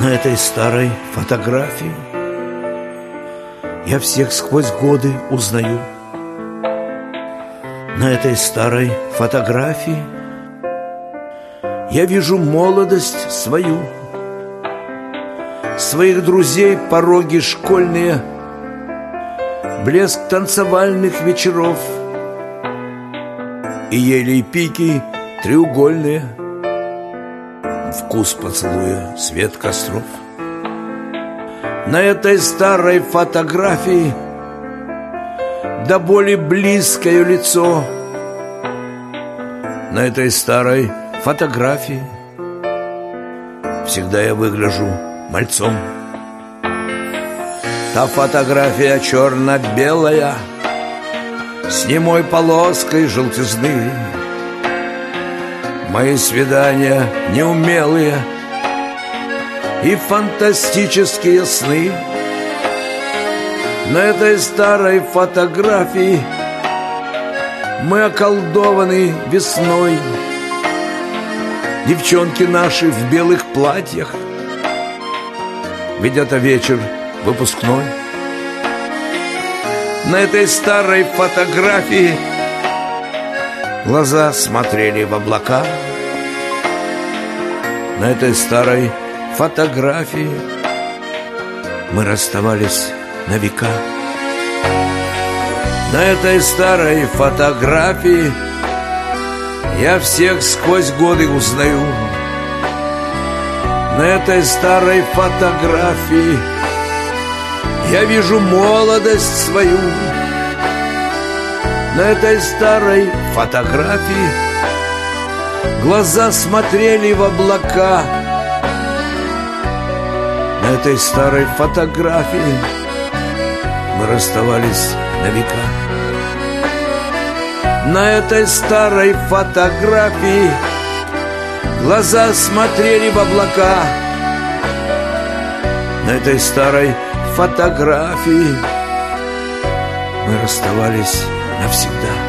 На этой старой фотографии. Я всех сквозь годы узнаю. На этой старой фотографии Я вижу молодость свою. Своих друзей пороги школьные Блеск танцевальных вечеров И ели пики треугольные Вкус поцелуя, свет костров. На этой старой фотографии До боли близкое лицо. На этой старой фотографии Всегда я выгляжу мальцом. Та фотография черно-белая С немой полоской желтизны Мои свидания неумелые И фантастические сны. На этой старой фотографии Мы околдованы весной. Девчонки наши в белых платьях. Ведь это вечер выпускной. На этой старой фотографии Глаза смотрели в облака. На этой старой фотографии Мы расставались на века. На этой старой фотографии Я всех сквозь годы узнаю. На этой старой фотографии Я вижу молодость свою на этой старой фотографии. Глаза смотрели в облака. На этой старой фотографии Мы расставались на века. На этой старой фотографии Глаза смотрели в облака. На этой старой фотографии Мы расставались навсегда.